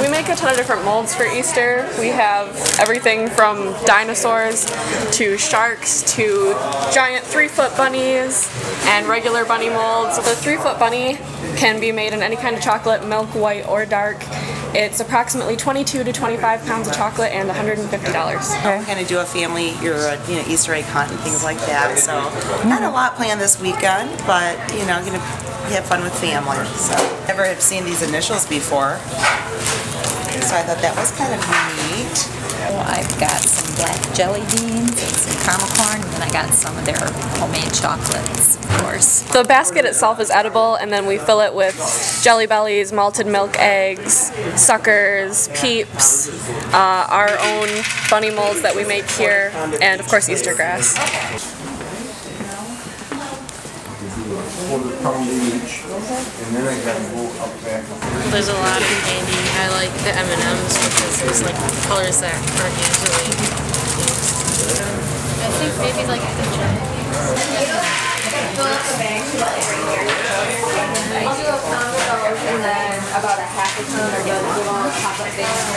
We make a ton of different molds for Easter. We have everything from dinosaurs to sharks to giant three foot bunnies and regular bunny molds. The three foot bunny can be made in any kind of chocolate, milk, white, or dark. It's approximately 22 to 25 pounds of chocolate and $150. We're going to do a family, your uh, you know Easter egg hunt and things like that. So not a lot planned this weekend, but you know I'm going to have fun with family. So never have seen these initials before, so I thought that was kind of neat. I've got some black jelly beans and some caramel corn, and then I got some of their homemade chocolates, of course. The basket itself is edible, and then we fill it with jelly bellies, malted milk eggs, suckers, peeps, uh, our own bunny molds that we make here, and of course Easter grass. Quarter pound each, and then I gotta go up back. There's a lot of candy. I like the M&Ms because there's like colors that aren't usually used. I think maybe like the and then about a half a ton of the little chocolate things.